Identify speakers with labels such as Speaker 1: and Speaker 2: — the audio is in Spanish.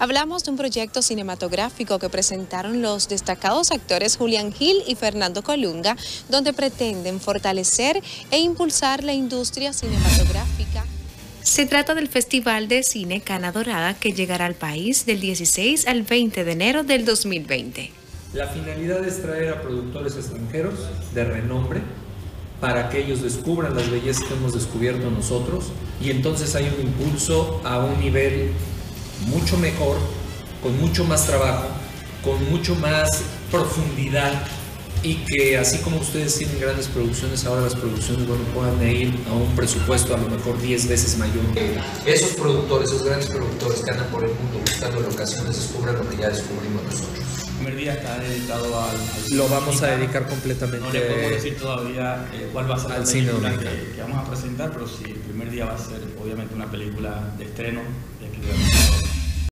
Speaker 1: Hablamos de un proyecto cinematográfico que presentaron los destacados actores Julián Gil y Fernando Colunga, donde pretenden fortalecer e impulsar la industria cinematográfica. Se trata del Festival de Cine Cana Dorada que llegará al país del 16 al 20 de enero del 2020.
Speaker 2: La finalidad es traer a productores extranjeros de renombre para que ellos descubran las bellezas que hemos descubierto nosotros y entonces hay un impulso a un nivel mucho mejor, con mucho más trabajo, con mucho más profundidad y que así como ustedes tienen grandes producciones, ahora las producciones bueno, puedan ir a un presupuesto a lo mejor 10 veces mayor. Esos productores, esos grandes productores que andan por el mundo buscando locaciones, descubran lo que ya descubrimos nosotros.
Speaker 3: El primer día está dedicado al, al
Speaker 2: Lo vamos a dedicar completamente
Speaker 3: No le podemos decir todavía eh, cuál va a ser la
Speaker 2: cine
Speaker 3: película que, que vamos a presentar, pero sí, el primer día va a ser obviamente una película de estreno de aquí de